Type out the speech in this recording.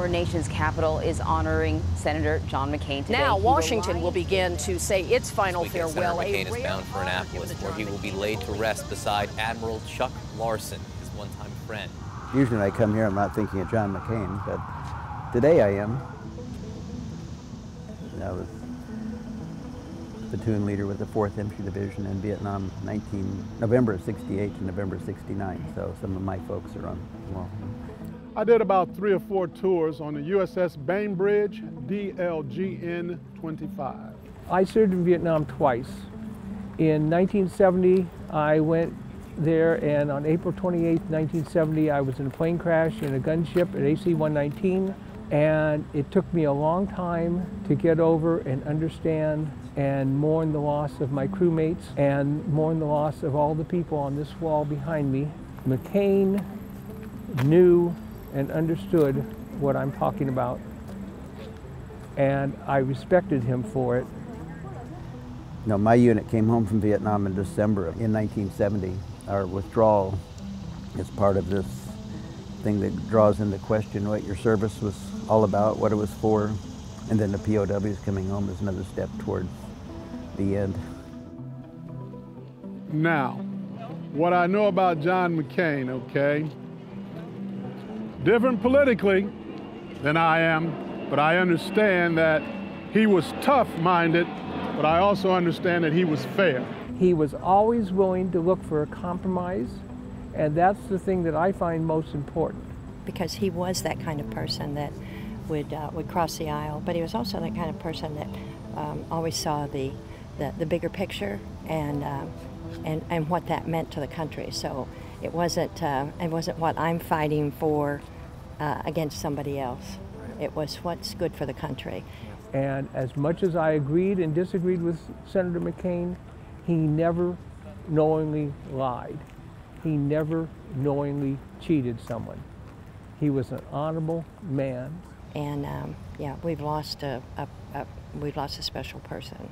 Our nation's capital is honoring Senator John McCain today. Now, He Washington relied- will begin to say its final This weekend, farewell. Senator A McCain is bound for Annapolis, where he will be laid to rest beside Admiral Chuck Larson, his one-time friend. Usually when I come here, I'm not thinking of John McCain, but today I am. I was platoon leader with the 4th Infantry Division in Vietnam, 19, November of 68 to November of 69. So some of my folks are on the wall. I did about three or four tours on the USS Bainbridge DLGN 25. I served in Vietnam twice. In 1970, I went there, and on April 28, 1970, I was in a plane crash in a gunship at AC 119. And it took me a long time to get over and understand and mourn the loss of my crewmates and mourn the loss of all the people on this wall behind me. McCain knew and understood what I'm talking about, and I respected him for it. No, my unit came home from Vietnam in December in 1970. Our withdrawal is part of this thing that draws into question what your service was all about, what it was for, and then the POWs coming home is another step towards the end. Now, what I know about John McCain, okay? Different politically than I am, but I understand that he was tough minded, but I also understand that he was fair. He was always willing to look for a compromise, and that's the thing that I find most important. because he was that kind of person that would uh, would cross the aisle, but he was also that kind of person that um, always saw the, the the bigger picture and uh, and and what that meant to the country. So it wasn't uh, it wasn't what I'm fighting for uh, against somebody else. It was what's good for the country. And as much as I agreed and disagreed with Senator McCain, he never knowingly lied. He never knowingly cheated someone. He was an honorable man And um, yeah, we've lost a, a, a we've lost a special person.